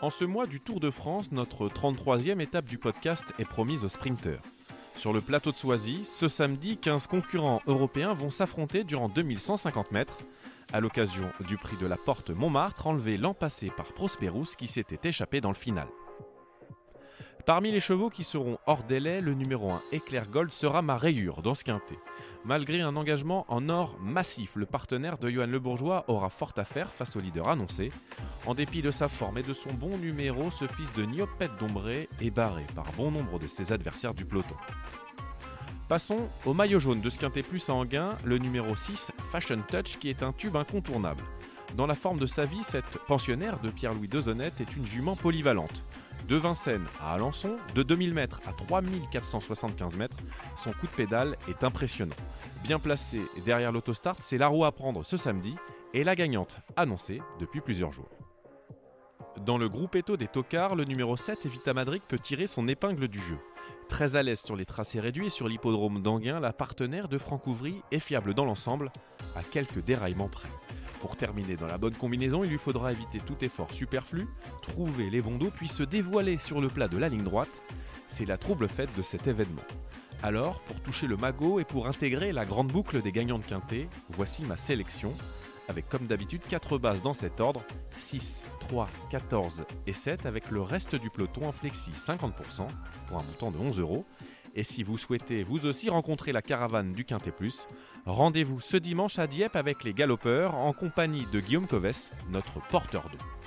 En ce mois du Tour de France, notre 33e étape du podcast est promise aux sprinteurs. Sur le plateau de Soisy, ce samedi, 15 concurrents européens vont s'affronter durant 2150 mètres. À l'occasion du prix de la Porte Montmartre, enlevé l'an passé par Prosperous qui s'était échappé dans le final. Parmi les chevaux qui seront hors délai, le numéro 1 Éclair Gold sera ma rayure dans ce quintet. Malgré un engagement en or massif, le partenaire de Johan Le Bourgeois aura fort à faire face au leader annoncé. En dépit de sa forme et de son bon numéro, ce fils de Niopette d'Ombré est barré par bon nombre de ses adversaires du peloton. Passons au maillot jaune de ce quintet plus à Anguin, le numéro 6, Fashion Touch, qui est un tube incontournable. Dans la forme de sa vie, cette pensionnaire de Pierre-Louis Dezonnette est une jument polyvalente. De Vincennes à Alençon, de 2000 mètres à 3475 mètres, son coup de pédale est impressionnant. Bien placé derrière l'autostart, c'est la roue à prendre ce samedi et la gagnante annoncée depuis plusieurs jours. Dans le groupe Eto des tocards, le numéro 7, Evita Madrid, peut tirer son épingle du jeu. Très à l'aise sur les tracés réduits et sur l'hippodrome d'Anguin, la partenaire de Franck Ouvry est fiable dans l'ensemble, à quelques déraillements près. Pour terminer dans la bonne combinaison, il lui faudra éviter tout effort superflu, trouver les bons dos, puis se dévoiler sur le plat de la ligne droite. C'est la trouble fête de cet événement. Alors, pour toucher le magot et pour intégrer la grande boucle des gagnants de Quintet, voici ma sélection, avec comme d'habitude 4 bases dans cet ordre, 6, 3, 14 et 7, avec le reste du peloton en flexi 50% pour un montant de 11 euros. Et si vous souhaitez vous aussi rencontrer la caravane du Quintet rendez-vous ce dimanche à Dieppe avec les galopeurs en compagnie de Guillaume Coves, notre porteur d'eau.